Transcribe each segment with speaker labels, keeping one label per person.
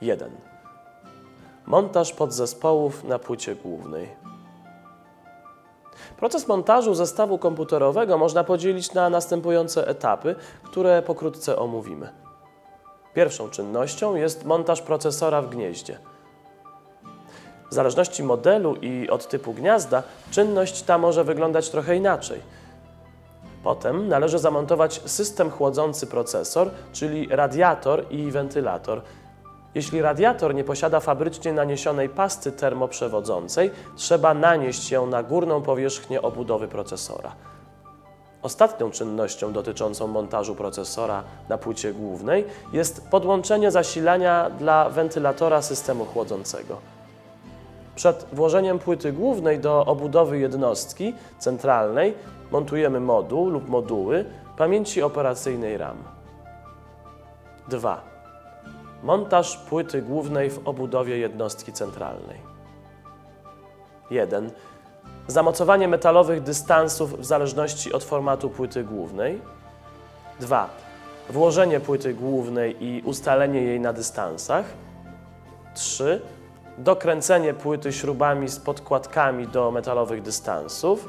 Speaker 1: 1. Montaż podzespołów na płycie głównej. Proces montażu zestawu komputerowego można podzielić na następujące etapy, które pokrótce omówimy. Pierwszą czynnością jest montaż procesora w gnieździe. W zależności modelu i od typu gniazda, czynność ta może wyglądać trochę inaczej. Potem należy zamontować system chłodzący procesor, czyli radiator i wentylator. Jeśli radiator nie posiada fabrycznie naniesionej pasty termoprzewodzącej, trzeba nanieść ją na górną powierzchnię obudowy procesora. Ostatnią czynnością dotyczącą montażu procesora na płycie głównej jest podłączenie zasilania dla wentylatora systemu chłodzącego. Przed włożeniem płyty głównej do obudowy jednostki centralnej montujemy moduł lub moduły pamięci operacyjnej RAM. 2. Montaż płyty głównej w obudowie jednostki centralnej. 1. Zamocowanie metalowych dystansów w zależności od formatu płyty głównej. 2. Włożenie płyty głównej i ustalenie jej na dystansach. 3. Dokręcenie płyty śrubami z podkładkami do metalowych dystansów.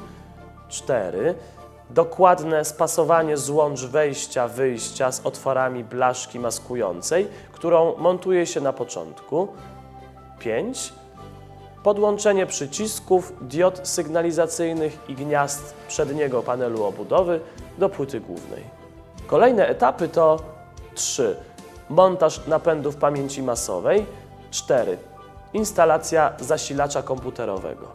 Speaker 1: 4. Dokładne spasowanie złącz wejścia-wyjścia z otworami blaszki maskującej, którą montuje się na początku. 5. Podłączenie przycisków, diod sygnalizacyjnych i gniazd przedniego panelu obudowy do płyty głównej. Kolejne etapy to 3. Montaż napędów pamięci masowej. 4. Instalacja zasilacza komputerowego.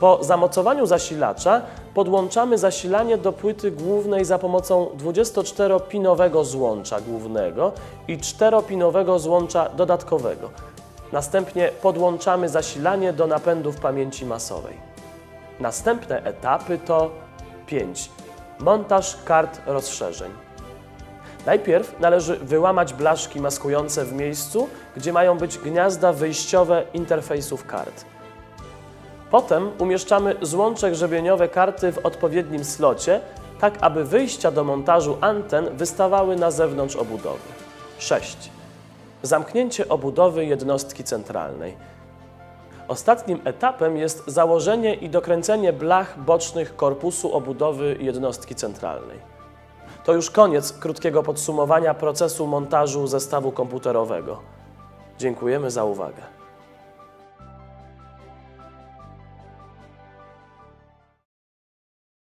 Speaker 1: Po zamocowaniu zasilacza podłączamy zasilanie do płyty głównej za pomocą 24-pinowego złącza głównego i 4-pinowego złącza dodatkowego. Następnie podłączamy zasilanie do napędów pamięci masowej. Następne etapy to 5. Montaż kart rozszerzeń. Najpierw należy wyłamać blaszki maskujące w miejscu, gdzie mają być gniazda wyjściowe interfejsów kart. Potem umieszczamy złącze grzebieniowe karty w odpowiednim slocie, tak aby wyjścia do montażu anten wystawały na zewnątrz obudowy. 6. Zamknięcie obudowy jednostki centralnej. Ostatnim etapem jest założenie i dokręcenie blach bocznych korpusu obudowy jednostki centralnej. To już koniec krótkiego podsumowania procesu montażu zestawu komputerowego. Dziękujemy za uwagę.